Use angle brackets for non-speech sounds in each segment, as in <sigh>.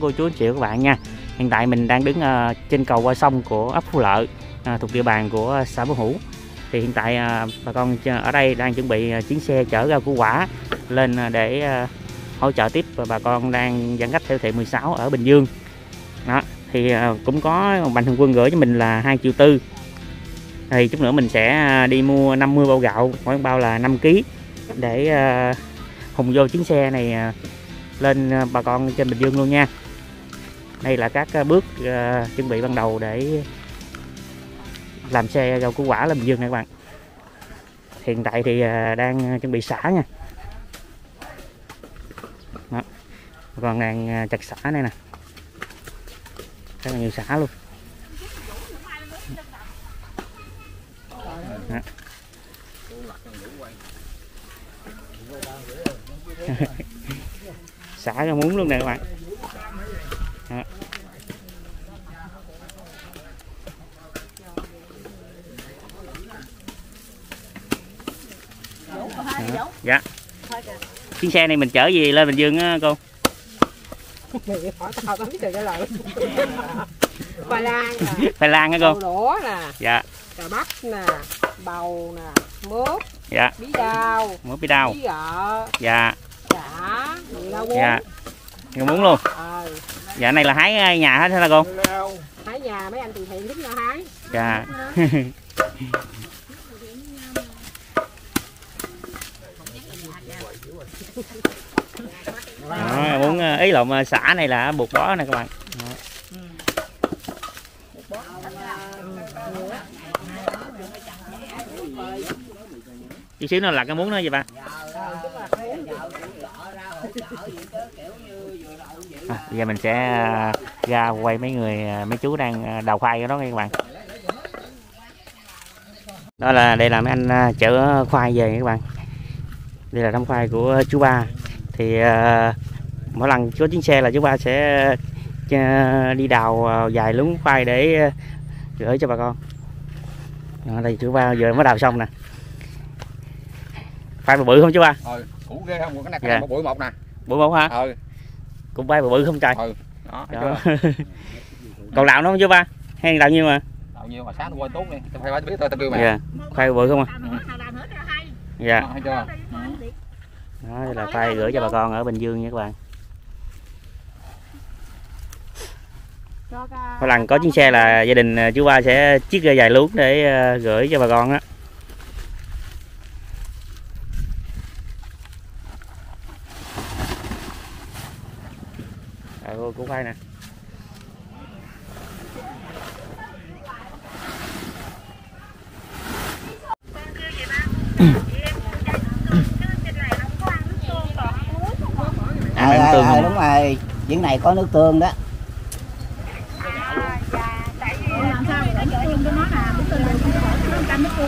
cô chú anh chị các bạn nha. Hiện tại mình đang đứng ờ, trên cầu qua sông của ấp Phú Lợi ờ, thuộc địa bàn của ờ, xã Phú Hữu. Thì hiện tại bà con ở đây đang chuẩn bị chuyến xe chở rau củ quả lên để hỗ trợ tiếp bà con đang giãn cách theo thị 16 ở Bình Dương. Đó, thì cũng có mạnh thường quân gửi cho mình là 2 triệu tư. Thì chút nữa mình sẽ đi mua 50 bao gạo mỗi bao là 5 kg để hùng vô chuyến xe này lên bà con trên Bình Dương luôn nha đây là các ờ, bước uh, chuẩn bị ban đầu để làm xe rau củ quả là Bình Dương này các bạn. Hiện tại thì uh, đang chuẩn bị xả nha. Đó. còn đang chặt xả này nè. Rất là nhiều xả luôn. Đó. <laughs> xả ra muốn luôn nè các bạn Đó. Đó. dạ chuyến xe này mình chở gì lên bình dương á cô. Khoai lang nè, khoai lang hả cô. Đổ nè, dạ. Cà bắp nè, bầu nè, mướp, dạ. Bí đao, mướp bí đau bí gợ, dạ. Chả, rau muống dạ. Người muốn luôn. Ờ, dạ này là hái nhà hết hả cô? Hái nhà mấy anh từ thiện đứng ra hái? Dạ <laughs> à, muốn ờ, ý lộn ờ, xả này là buộc bó nè các bạn. Chút xíu nữa là cái muốn nó gì ba à, giờ mình sẽ ờ, ra quay mấy người mấy chú đang đào khoai cái đó nghe các bạn. Đó là đây là mấy anh chở khoai về các bạn đây là đám khoai của chú ba. Thì ờ, mỗi lần có chuyến xe là chú ba sẽ ờ, đi đào ờ, vài luống khoai để ờ, gửi cho bà con. Đó, đây chú ba vừa mới đào xong nè. Khoai bự bự không chú ba? Ờ cũ ghê không? Cái này Dạ. cái này bụi một nè. Bự một hả? Ờ cũng bay bự bự không trời? Ờ đó đó. <laughs> còn đào nó không chú ba? Hay đào nhiêu mà? Bao nhiêu mà sáng tôi quay tốt đi. Tôi phải biết tôi tao kêu mày. Dạ. Khoai bự bự không à? Dạ. Thấy chưa đó đây là khoai gửi cho bà con ở bình dương nha các bạn. Mỗi lần có chuyến xe là gia đình ờ, chú ba sẽ chiết ra vài luống để ờ, gửi cho bà con á. Rồi cô cũng khoai nè. Ăn Ờ, ăn ờ, tương ờ, không đúng rồi chuyện này có nước tương đó.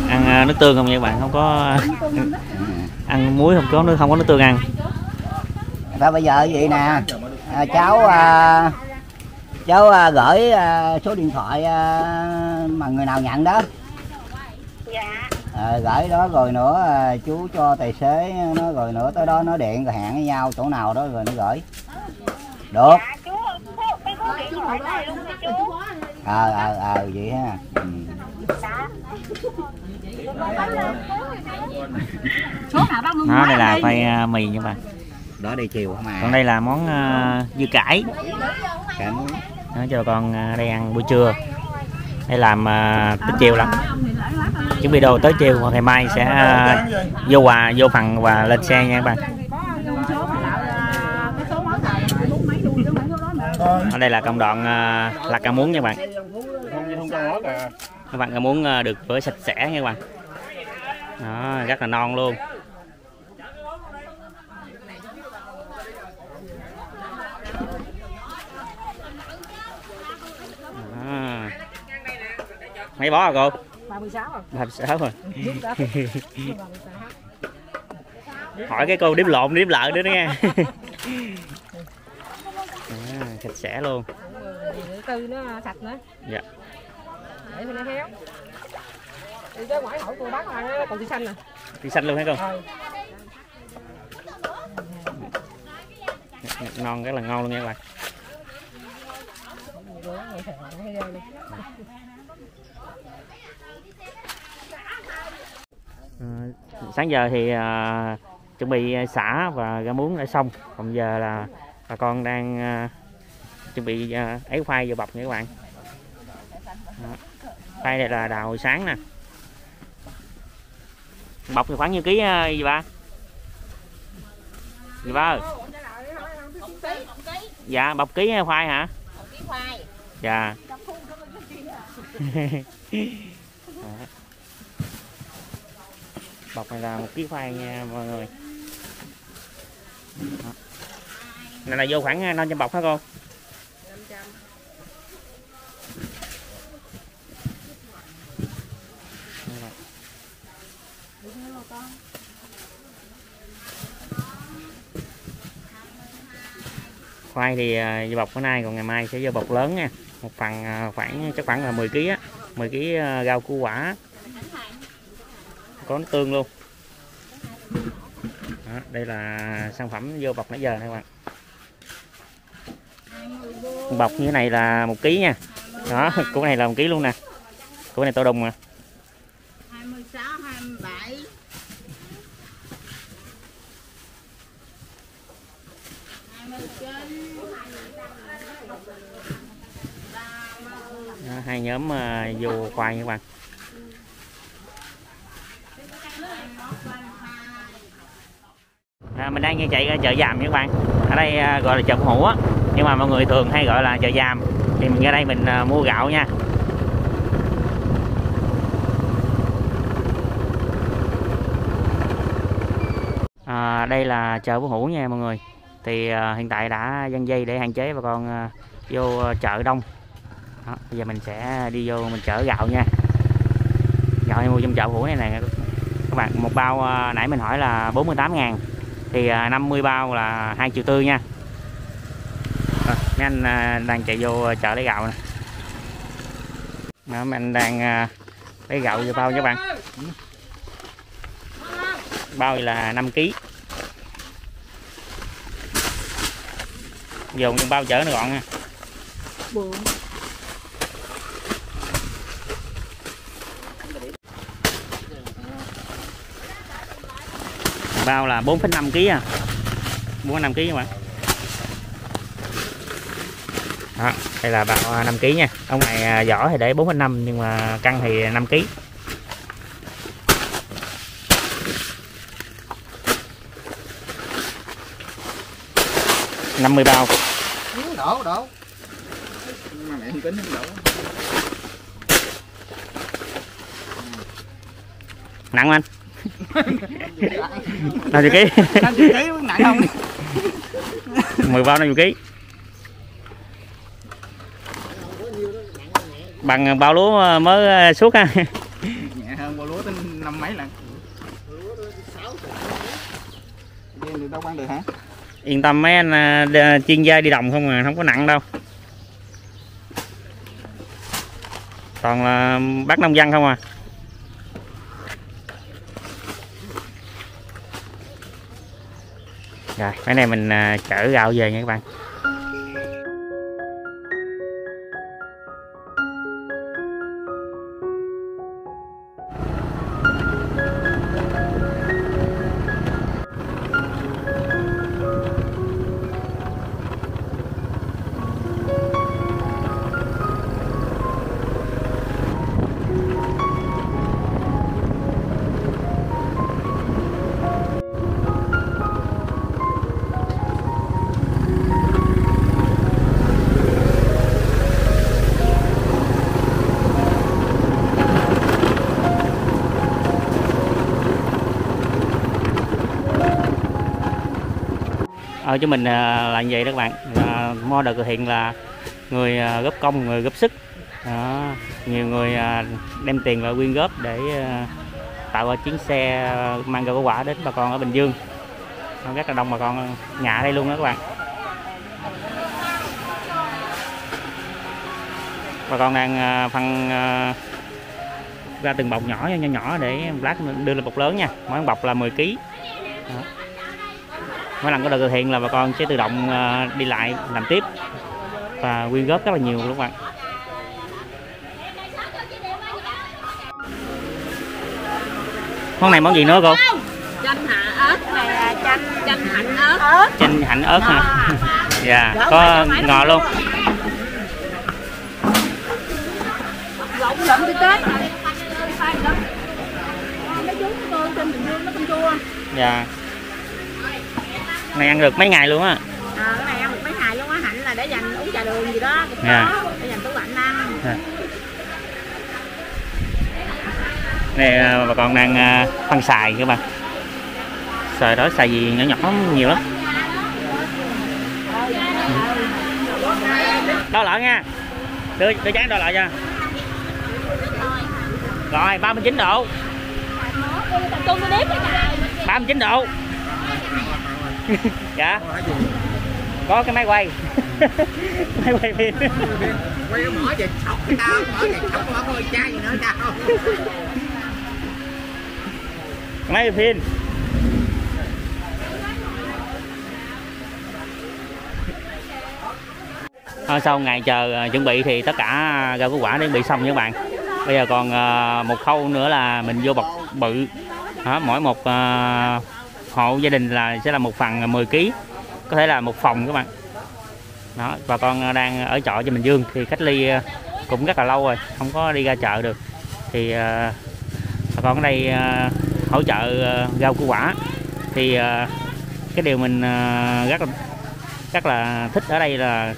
Ăn ờ, nước tương không nha các bạn? Không có ăn muối không có nước không có nước tương ăn. Và bây giờ vậy nè. À, cháu à, cháu à, gửi à, số điện thoại à, mà người nào nhận đó. À, gửi đó rồi nữa à, chú cho tài xế nó rồi nữa tới đó nó điện rồi hẹn với nhau chỗ nào đó rồi nó gửi được. Ờ ờ ờ vậy ha. Ừ. đó đây là khoai ờ, mì nha các bạn đó đi chiều không còn à đây là món ờ, dưa cải. Cảm đó, cho bà con ờ, đây ăn buổi trưa. Đây làm ờ, tới chiều lắm. Chuẩn bị đồ tới chiều hoặc ngày mai sẽ ờ, vô quà vô phần và lên xe nha các bạn ở đây là công đoạn à, uh, lạc cà muống nha các bạn. Các bạn cà muống uh, được với sạch sẽ nha các bạn. Đó rất là non luôn. Đó. mấy bó rồi cô? 36 rồi 36 rồi hỏi cái cô điếm lộn điếm lợn nữa đó nha <laughs> à, sẽ luôn. Tư nó sạch nữa. Dạ. để cho nó héo. Đi cái ngoại hậu cô bác là còn đi xanh nè. Đi xanh luôn hả cô rồi non rất là ngon luôn nha các bạn. Hay luôn. Ờ, sáng giờ thì à, chuẩn bị xả và ra muống đã xong. Còn giờ là bà con đang à, chuẩn bị à, ấy khoai vô bọc nha các bạn. Đó. khoai này là đào sáng nè. Bọc thì khoảng nhiêu ký à, gì ba? Gì ba ơi? Dạ bọc ký à, khoai hả? Dạ. <laughs> Bọc này là một ký khoai nha, mọi người. Này là vô khoảng 500 bọc hả cô? Khoai thì à, vô bọc bữa nay còn ngày mai sẽ vô bọc lớn nha. Một phần à, khoảng chắc khoảng là 10 kg á 10 kg à, rau củ quả. Có tương luôn. Đó, đây là sản phẩm vô bọc nãy giờ nè các bạn. Bọc như thế này là một ký nha. Đó <laughs> củ này là một ký luôn nè. Củ này to đồng mà hai nhóm à, vô khoai nha các bạn. À, mình đang nghe chạy ra chợ giàm nha các bạn. Ở đây à, gọi là chợ hủ á. Nhưng mà mọi người thường hay gọi là chợ giàm. Thì mình ra đây mình à, mua gạo nha. À, đây là chợ Phú Hữu nha mọi người. Thì à, hiện tại đã dân dây để hạn chế bà con à, vô à, chợ đông đó, bây giờ mình sẽ đi vô mình chở gạo nha. Gạo mua trong chợ Phú này nè các bạn một bao à, nãy mình hỏi là 48 ngàn thì à, 50 bao là 2 triệu tư nha. Rồi, mấy anh à, đang chạy vô chợ lấy gạo nè. Đó, mấy anh đang lấy gạo vô bao các bạn. Bao là 5 kg dùng bao chở nó gọn nha. Bao là 4,5 kg à? 4,5 kg các bạn. Đó, đây là bao 5 kg nha. Ông này à, vỏ thì để 4,5 nhưng mà cân thì 5 kg năm mươi bao. Đổ đổ. Mà mẹ không tính không đổ. Nặng không anh năm chục ký. Năm chục ký nặng không 10 bao 50 kg bằng bao lúa mới suốt ha. Nhẹ hơn bao lúa tới năm mấy lần. Đâu được hả? Yên tâm mấy anh đ- chuyên gia đi đồng không à không có nặng đâu. Toàn là bác nông dân không à rồi cái này mình à, chở gạo về nha các bạn. Ờ, ở chỗ mình à, là như vậy đó các bạn. À, được thực hiện là người à, góp công người góp sức. Đó. nhiều người à, đem tiền và quyên góp để tạo ra chuyến xe mang rau quả đến bà con ở Bình Dương. Rất là đông bà con nhà ở đây luôn đó các bạn. Bà con đang phân ra từng bọc nhỏ nhỏ nhỏ để lát đưa lên bọc lớn nha. Mỗi bọc là 10 kg mỗi lần có được thực hiện là bà con sẽ tự động à, đi lại làm tiếp và quyên góp rất là nhiều luôn các bạn món này món gì nữa cô chanh hạ ớt này là chanh chanh hạnh ớt chanh hạnh ớt hả dạ có ngò luôn lộn lộn cái tết mấy chú tôi trên bình dương nó con chua dạ này ăn được mấy ngày luôn á. À, cái này ăn một mấy ngày luôn á hạnh là để dành uống trà đường gì đó cũng Dạ. có để dành tủ lạnh ăn. Này à, bà con đang à, phân xài các bạn xài đó xài gì nhỏ nhỏ nhiều lắm. Đo lại nha. Đưa đưa chán đo lại cho. Rồi 39 độ. 39 độ <laughs> dạ. Có cái máy quay. <laughs> Máy quay phim. Quay mỏ về chọc cái tao mỏ về chọc không có chai gì nữa đâu máy phim. Sau ngày chờ à, chuẩn bị thì tất cả rau củ quả đã bị xong nha các bạn. Bây giờ còn à, một khâu nữa là mình vô bọc bự. Đó, mỗi một à, hộ gia đình là sẽ là một phần 10 kg có thể là một phòng các bạn. Đó bà con đang ở trọ cho Bình Dương thì cách ly ờ, cũng rất là lâu rồi không có đi ra chợ được. Thì ờ, bà con ở đây ờ, hỗ trợ rau củ quả. Thì cái điều mình rất là rất là thích ở đây là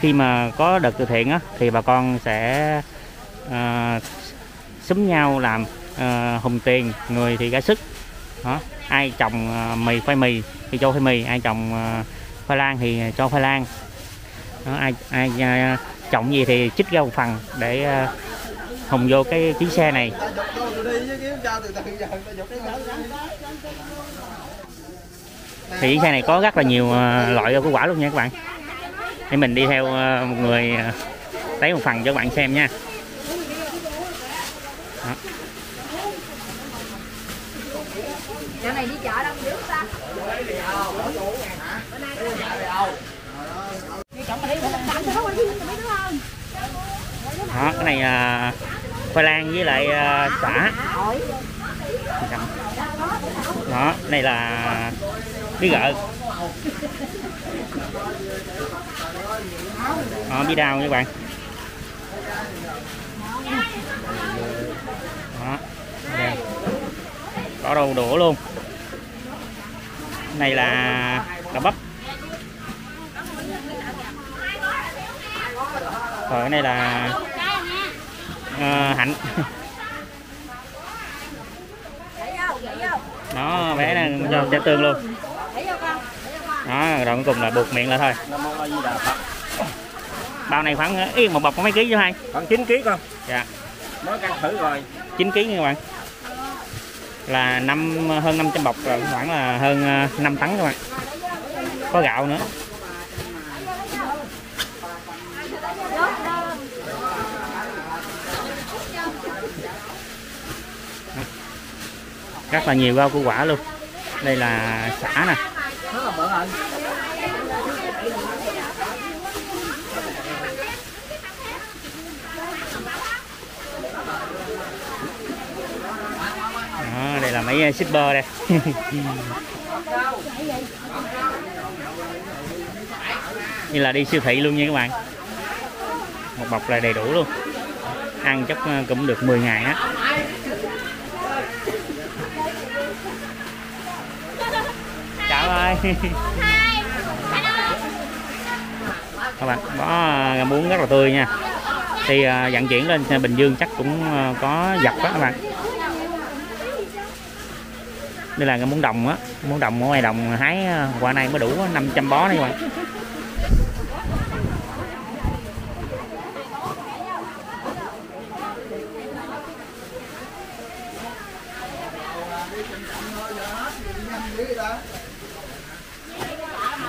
khi mà có đợt từ thiện á thì bà con sẽ uh, xúm nhau làm uh, hùng tiền người thì ra sức. Đó ai trồng à, mì khoai mì thì cho khoai mì ai trồng à, khoai lang thì cho khoai lang. Đó, ai ai à, trồng gì thì chích ra một phần để à, hùng vô cái chuyến xe này. Thì chuyến xe này có rất là nhiều loại rau củ quả luôn nha các bạn. Để mình đi theo một người lấy một phần cho các bạn xem nha. Đó. Dạo này đi chợ đâu biết ta đó cái này à, khoai lang với lại à, xả đó này là bí gợ đó bí đao nha các bạn. Đó đây. có đầu đũa luôn. Này là cà bắp. Rồi cái này là ờ, hạnh. Đó bé đang cho cho tương luôn. Đó rồi cuối cùng là buộc miệng lại thôi. Bao này khoảng ý, một bọc có mấy ký chứ hai? Khoảng 9 kg con. Dạ. Mới cân thử rồi. 9 kg nha các bạn. Là năm hơn 500 bọc là khoảng là hơn ờ, 5 tấn các bạn. Có gạo nữa rất là nhiều rau củ quả luôn. Đây là xả nè. Đó, đây là mấy ờ, shipper đây. <laughs> Như là đi siêu thị luôn nha các bạn. Một bọc là đầy đủ luôn. Ăn chắc ờ, cũng được 10 ngày á. Bye. Ơi <laughs> các bạn có à, ờ, muống rất là tươi nha. Thì à, vận chuyển lên Bình Dương chắc cũng à, có dập đó các bạn. Đây là cái muống đồng á muống đồng ở ngoài đồng hái qua nay mới đủ 500 bó này các bạn.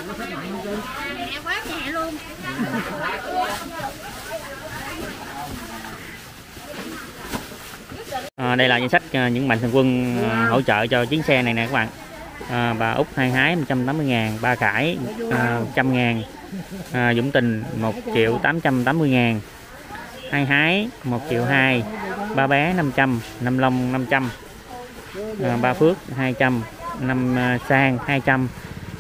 Mẹ quá nhẹ luôn À, đây là danh sách à, những mạnh thường quân à, hỗ trợ cho chuyến xe này nè các bạn. À, bà Úc hai hái 180 ngàn ba Khải à, 100 ngàn à, Dũng Tình 1 triệu 880 ngàn hai hái 1 triệu 2 ba bé 500 năm long 500 à, ba phước 200 năm à, sang 200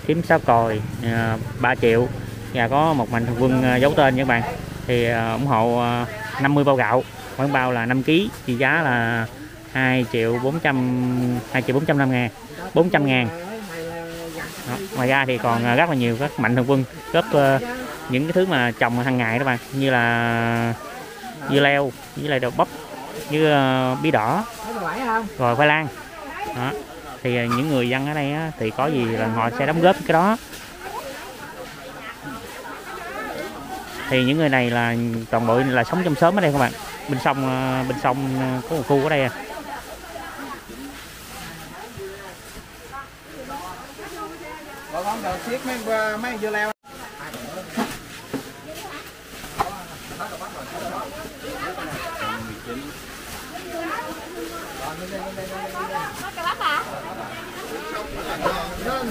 thím sáu còi à, 3 triệu và có một mạnh thường quân à, giấu tên nha các bạn thì à, ủng hộ à, 50 bao gạo mỗi bao là 5 kg thì giá là 2 triệu 400 2 triệu 405 ngàn 400 ngàn đó. ngoài ra thì còn à, rất là nhiều các mạnh thường quân góp à, những cái thứ mà trồng hàng ngày đó bạn như là dưa leo với lại đậu bắp với uh, bí đỏ rồi khoai lang đó thì à, những người dân ở đây á, thì có gì là họ sẽ đóng góp cái đó thì những người này là toàn bộ là sống trong sớm ở đây các bạn bên sông à, bên sông à, có một khu ở đây à. Thank you đợt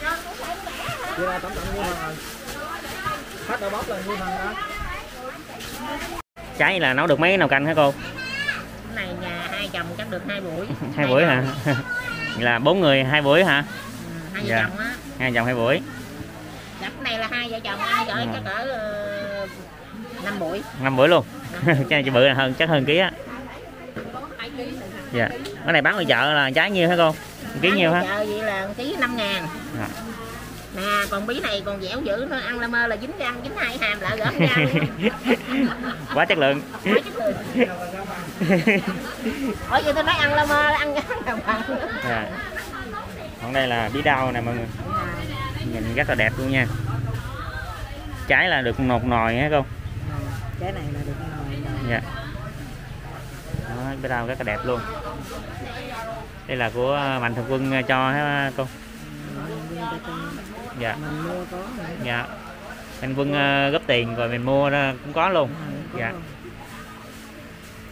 xiết Dưa leo tổng cộng nhiêu phần rồi Hết đậu bắp là nhiêu phần đó trái là nấu được mấy nồi canh hả cô? Cái này nhà hai chồng chắc được hai buổi. <laughs> Hai buổi hả? Vậy <laughs> là bốn người hai buổi hả? Ừ, hai vợ Dạ. chồng á. Hai chồng hai buổi. Dạ, cái này là hai vợ chồng ăn Ừ. gọi chắc cỡ ờ, năm buổi. Năm buổi luôn. <laughs> Cái này chỉ bự là hơn chắc hơn ký á. Dạ. Cái này bán ở chợ là trái nhiêu hả cô? Ký nhiêu hả? chợ vậy là ký năm ngàn. Dạ. Nè còn bí này còn dẻo dữ nữa ăn la mơ là dính răng dính hai hàm lại gỡ răng <laughs> quá chất lượng. Quá chất lượng. Ủa vậy tôi nói ăn la mơ là ăn gắn làm bằng. Dạ. còn đây là bí đao nè mọi người. Nhìn rất là đẹp luôn nha. Trái là được một nồi hả cô? Cái này là được rồi. dạ. Đó, bí đao rất là đẹp luôn. Đây là của mạnh thường quân cho hả cô dạ Mình mua có mà. dạ mạnh quân ờ, góp tiền rồi mình mua đó cũng có luôn Có Dạ.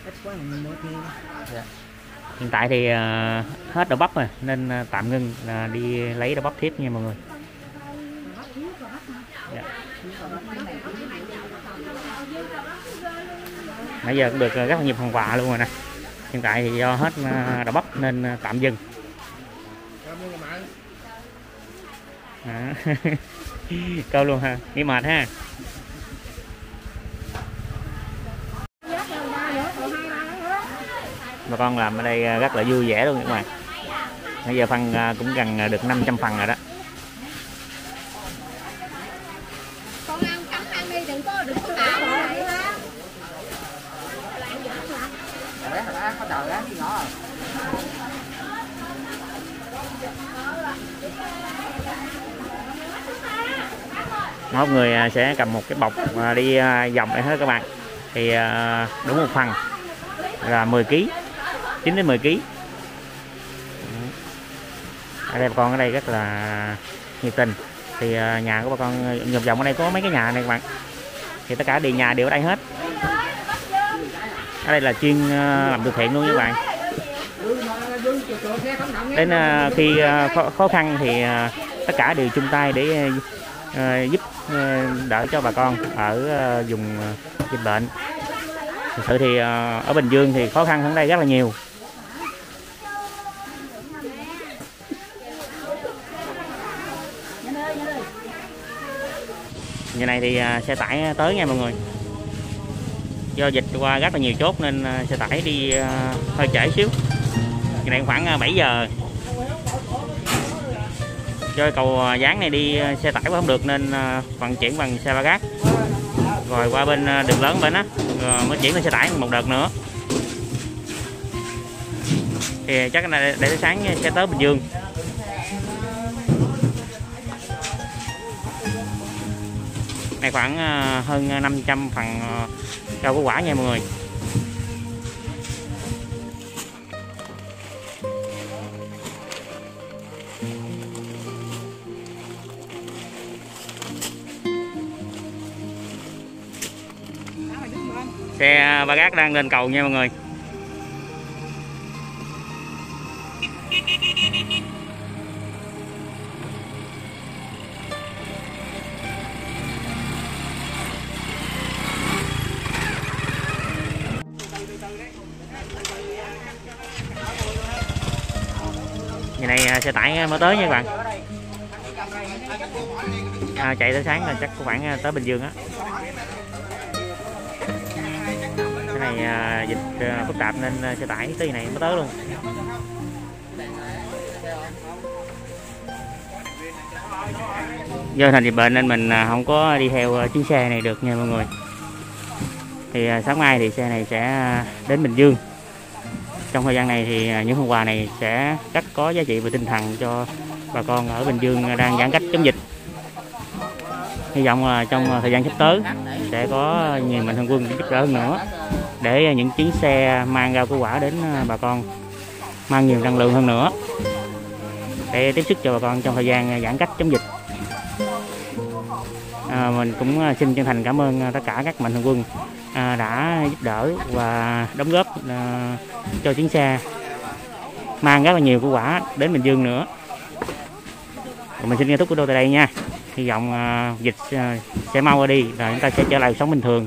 Ít quá mình mua thêm. hiện tại thì ờ, hết đậu bắp rồi nên ờ, tạm ngưng là đi lấy đậu bắp tiếp nha mọi người dạ. nãy giờ cũng được rất là nhiều phần quà luôn rồi nè hiện tại thì do hết đậu bắp nên tạm dừng À. <laughs> Câu luôn ha đi mệt ha. Bà con làm ở đây à, rất là vui vẻ luôn các bạn. Bây giờ phân à, cũng gần được 500 phần rồi đó Con ăn cắm ăn đi đừng có đừng có cả rồi Bé hồi đó có trời á cái nhỏ rồi mỗi người à, sẽ cầm một cái bọc à, đi à, vòng để hết các bạn. Thì đúng một phần là 10 kg 9 đến 10 kg ở đây bà con ở đây rất là nhiệt tình. Thì nhà của bà con vòng vòng ở đây có mấy cái nhà này các bạn. Thì tất cả đi nhà đều ở đây hết. Ở đây là chuyên làm từ thiện luôn các bạn. Đến khi khó, khăn thì tất cả đều chung tay để Ờ, giúp ờ, đỡ cho bà con ở ờ, vùng dịch bệnh. Thực sự thì ở Bình Dương thì khó khăn hơn đây rất là nhiều. Như này thì xe tải tới nha mọi người. Do dịch qua rất là nhiều chốt nên xe tải đi hơi trễ xíu. Giờ này khoảng 7 giờ chơi cầu à, dán dáng này đi à, xe tải quá không được nên à, vận chuyển bằng xe ba gác. Rồi qua bên đường lớn bên á rồi mới chuyển lên xe tải một đợt nữa. Thì chắc là để, để tới sáng sẽ tới Bình Dương. Này khoảng hơn 500 phần rau củ quả nha mọi người. Ba gác đang lên cầu nha mọi người. Ngày này à, xe tải mới tới nha các bạn. À, chạy tới sáng là chắc khoảng à, tới Bình Dương á. Này à, dịch à, phức tạp nên à, xe tải tới này mới tới luôn. Do thành dịch bệnh nên mình không có đi theo chuyến xe này được nha mọi người. Thì sáng mai thì xe này sẽ đến Bình Dương. Trong thời gian này thì những phần quà này sẽ rất có giá trị về tinh thần cho bà con ở Bình Dương đang giãn cách chống dịch. Hy vọng là trong thời gian sắp tới sẽ có nhiều mạnh thường quân giúp đỡ hơn nữa để những chuyến xe mang rau củ quả đến ờ, bà con mang nhiều năng lượng hơn nữa. Để tiếp sức cho bà con trong thời gian ờ, giãn cách chống dịch. À, mình cũng xin chân thành cảm ơn tất cả các mạnh thường quân à, đã giúp đỡ và đóng góp à, cho chuyến xe mang rất là nhiều củ quả đến Bình Dương nữa. Rồi mình xin kết thúc của tại đây nha. Hy vọng à, dịch à, sẽ mau qua đi và chúng ta sẽ trở lại sống bình thường.